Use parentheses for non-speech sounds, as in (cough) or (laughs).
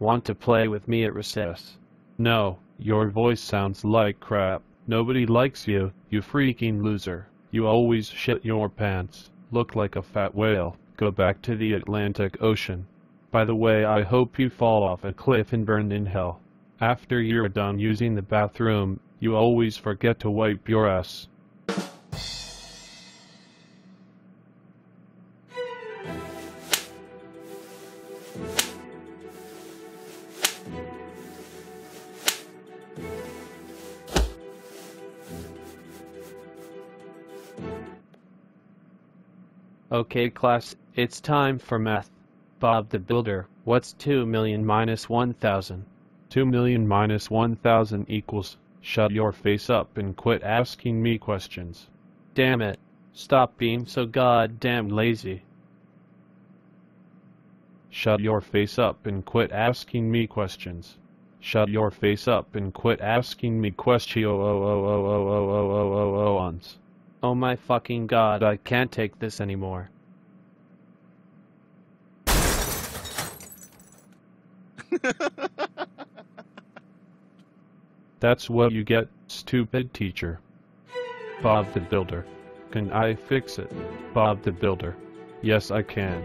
Want to play with me at recess? No, your voice sounds like crap. Nobody likes you, you freaking loser. You always shit your pants, look like a fat whale, go back to the Atlantic Ocean. By the way, I hope you fall off a cliff and burn in hell. After you're done using the bathroom, you always forget to wipe your ass. Okay class, it's time for math. Bob the Builder, what's 2 million minus 1,000? 2 million minus 1000 equals, shut your face up and quit asking me questions. Damn it. Stop being so goddamn lazy. Shut your face up and quit asking me questions. Shut your face up and quit asking me questions. Oh my fucking god, I can't take this anymore. (laughs) That's what you get, stupid teacher. Bob the Builder. Can I fix it? Bob the Builder. Yes, I can.